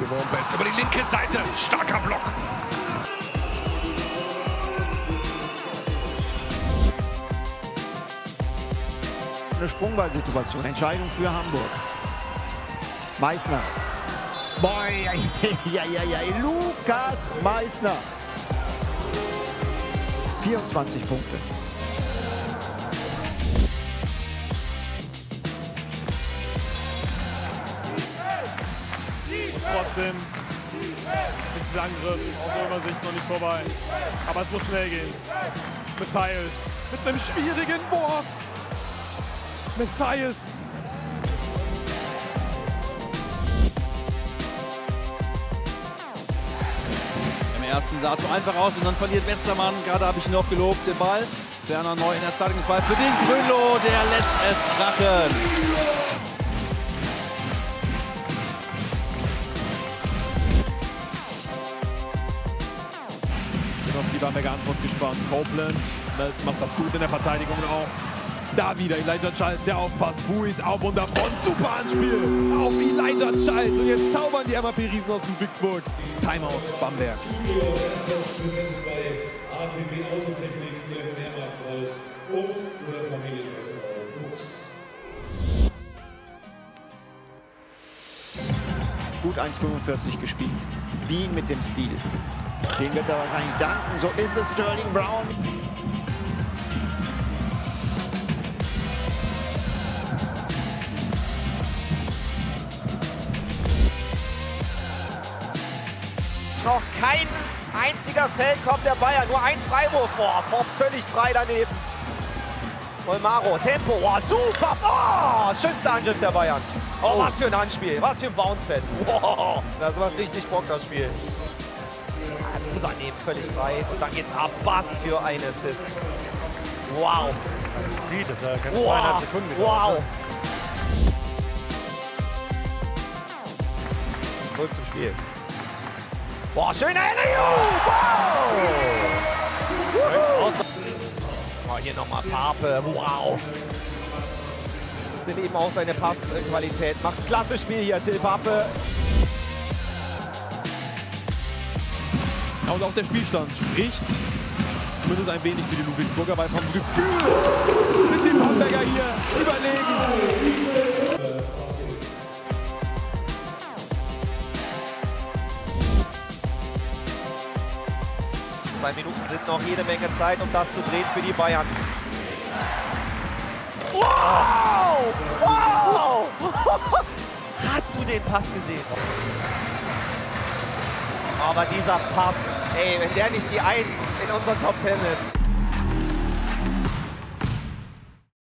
Wurmbest über die linke Seite. Starker Block. Eine Sprungballsituation. Entscheidung für Hamburg. Meißner. Boah, ja, ja, ja, ja. Lukas Meißner. 24 Punkte. Trotzdem ist dieser Angriff aus unserer Sicht noch nicht vorbei. Aber es muss schnell gehen. Matthias mit einem schwierigen Wurf. Matthias. Im ersten sah es so einfach aus und dann verliert Westermann. Gerade habe ich noch gelobt den Ball. Werner neu in der Starting Ball für den Grünlo, der lässt es krachen. Die Bamberger Antwort gespannt. Copeland. Melz macht das gut in der Verteidigung auch. Da wieder Elijah Charles, der aufpasst. Buis auf und davon. Super Anspiel auf Elijah Charles. Und jetzt zaubern die MAP Riesen aus Ludwigsburg. Timeout Bamberg. Gut 1,45 gespielt. Wien mit dem Stil. Den wird er wahrscheinlich danken. So ist es Sterling Brown. Noch kein einziger Feldkorb der Bayern, nur ein Freiwurf vor. Forbes völlig frei daneben. Olmaro, Tempo, oh, super, oh, schönster Angriff der Bayern. Oh, was für ein Anspiel, was für ein Bounce-Pass. Wow, das macht richtig Bock, das Spiel. Neben völlig frei und dann geht's ab. Was für ein Assist. Wow. Speed ist ja keine Wow. zweieinhalb Sekunden. Wow. Zurück zum Spiel. Boah, schöner Alley-oop! Wow! Oh, hier nochmal Pape. Wow. Das sind eben auch seine Passqualität. Macht ein klasse Spiel hier, Till Pape. Und auch der Spielstand spricht zumindest ein wenig für die Ludwigsburger, weil vom Gefühl sind die Bamberger hier überlegen. Zwei Minuten sind noch jede Menge Zeit, um das zu drehen für die Bayern. Wow! Wow! Hast du den Pass gesehen? Aber dieser Pass, ey, wenn der nicht die Eins in unseren Top Ten ist.